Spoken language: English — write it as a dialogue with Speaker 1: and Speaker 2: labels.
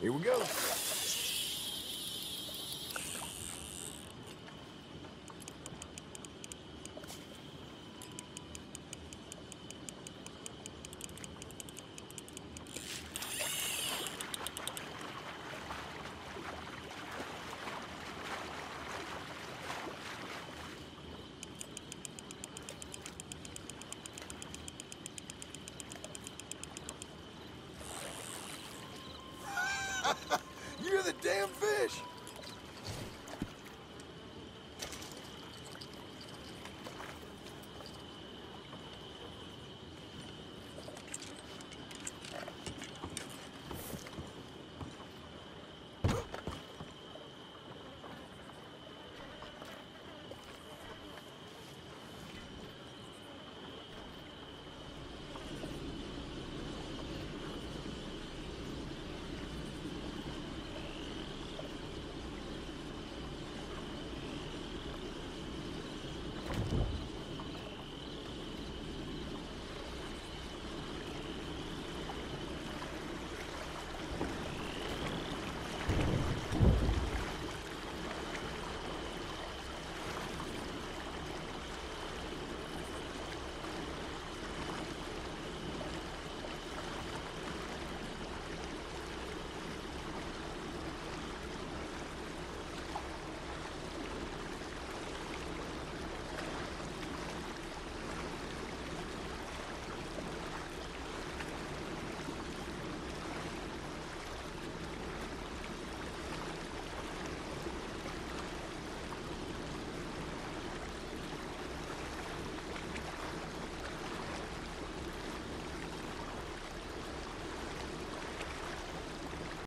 Speaker 1: Here we go. You're the damn fish!